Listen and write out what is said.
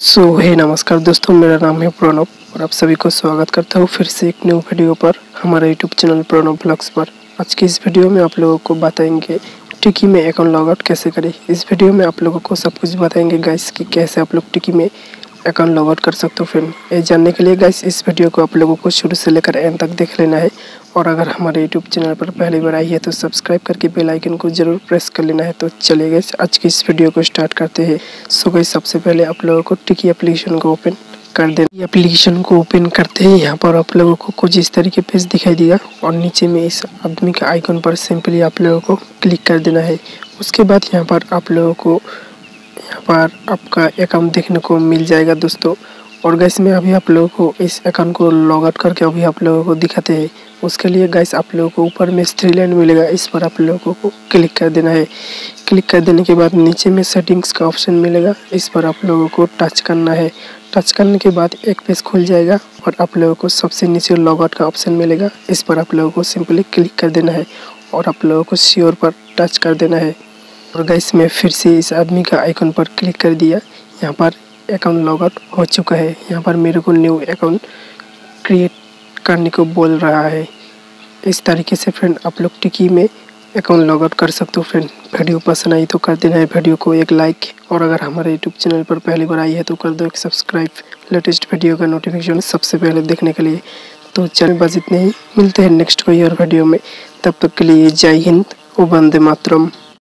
सो so, हे hey, नमस्कार दोस्तों मेरा नाम है प्रणव और आप सभी को स्वागत करता हूँ फिर से एक न्यू वीडियो पर हमारे यूट्यूब चैनल प्रणब ब्लॉग्स पर। आज की इस वीडियो में आप लोगों को बताएँगे टिकी में अकाउंट लॉग आउट कैसे करें। इस वीडियो में आप लोगों को सब कुछ बताएँगे गाइस कि कैसे आप लोग टिकी में अकाउंट लॉग आउट कर सकते हो। फ्रेंड ये जानने के लिए गाइस इस वीडियो को आप लोगों को शुरू से लेकर एंड तक देख लेना है। और अगर हमारे यूट्यूब चैनल पर पहली बार आई है तो सब्सक्राइब करके बेल आइकन को ज़रूर प्रेस कर लेना है। तो चलिए गए आज की इस वीडियो को स्टार्ट करते हैं। सो गई सबसे पहले आप लोगों को टिकी एप्लीकेशन को ओपन कर देना एप्लीकेशन को ओपन करते हैं यहाँ पर आप लोगों को कुछ इस तरीके पेज दिखाई देगा और नीचे में इस आदमी के आइकन पर सिंपली आप लोगों को क्लिक कर देना है। उसके बाद यहाँ पर आप लोगों को यहाँ पर आपका अकाउंट देखने को मिल जाएगा दोस्तों। और गैस में अभी आप लोगों को इस अकाउंट को लॉग आउट करके अभी आप लोगों को दिखाते हैं। उसके लिए गैस आप लोगों को ऊपर में थ्री लाइन मिलेगा, इस पर आप लोगों को क्लिक कर देना है। क्लिक कर देने के बाद नीचे में सेटिंग्स का ऑप्शन मिलेगा, इस पर आप लोगों को टच करना है। टच करने के बाद एक पेज खुल जाएगा और आप लोगों को सबसे नीचे लॉग आउट का ऑप्शन मिलेगा, इस पर आप लोगों को सिंपली क्लिक कर देना है और आप लोगों को श्योर पर टच कर देना है। और गैस में फिर से इस आदमी का आइकन पर क्लिक कर दिया। यहाँ पर अकाउंट लॉग आउट हो चुका है। यहाँ पर मेरे को न्यू अकाउंट क्रिएट करने को बोल रहा है। इस तरीके से फ्रेंड आप लोग टिकी में अकाउंट लॉग आउट कर सकते हो फ्रेंड वीडियो पसंद आई तो कर देना है। वीडियो को एक लाइक और अगर हमारे यूट्यूब चैनल पर पहली बार आई है तो कर दो एक सब्सक्राइब लेटेस्ट वीडियो का नोटिफिकेशन सबसे पहले देखने के लिए। तो चैनल बस इतने ही। मिलते हैं नेक्स्ट कोई और वीडियो में। तब तक के लिए जय हिंद। वंदे मातरम।